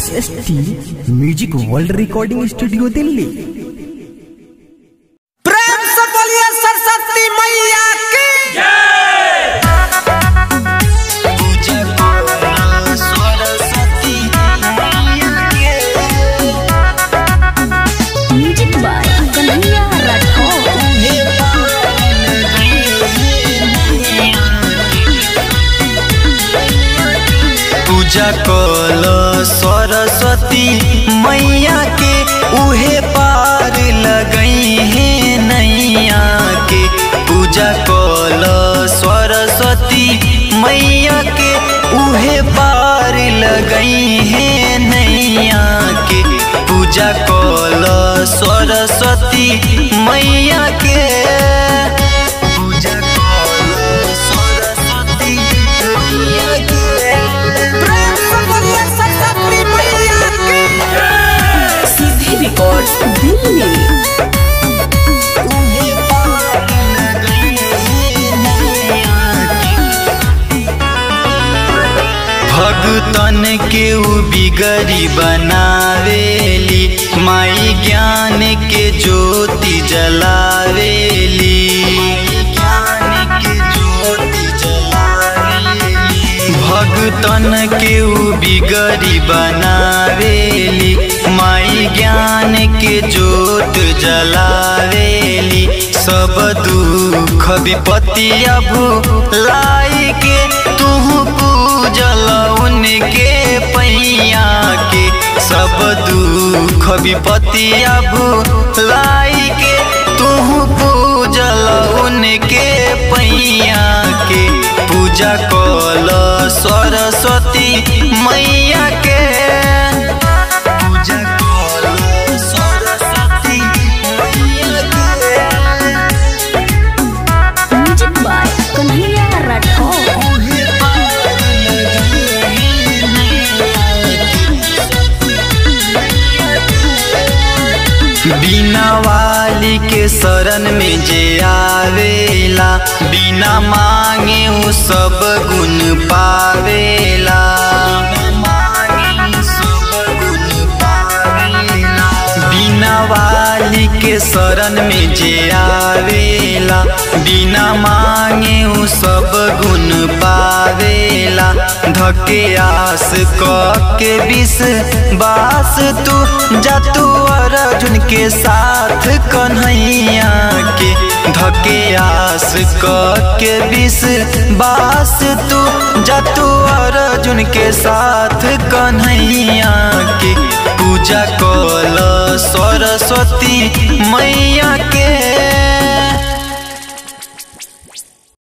S S T music world recording studio Delhi प्रेम से बोलिए सरस्वती मैया की। म्यूज़िक बाय कन्हैया पूजा कल मैया के उहे पार लगई है नैया के। पूजा कल सरस्वती मैया के उहे पार लगई है नैया के। पूजा कल सरस्वती मैया के भगतन के बिगड़ी बनावेली। माई ज्ञान के ज्योति जलावेली। भगतन के बिगड़ी बनावेली। माई ज्ञान के ज्योत जलावेली। सब दुख विपत्तिया भुलाई के दुख विपत्तिया भुलाई के तू पूजल उनके पैया के पूजा कल सरस्वती मैया के बिना वाली के शरण में जे आवेला बिना मांगे उ सब गुण पावेला। बिना वाली के शरण में जे आवेला बिना मांगे उ सब गुण पावेला। धके आस क विष बास तू, जा तू अर्जुन के साथ कन्हैया के। धके आस क विष बास तू, जा तू अर्जुन के साथ कन्हैया के। पूजा कल सरस्वती मैया के।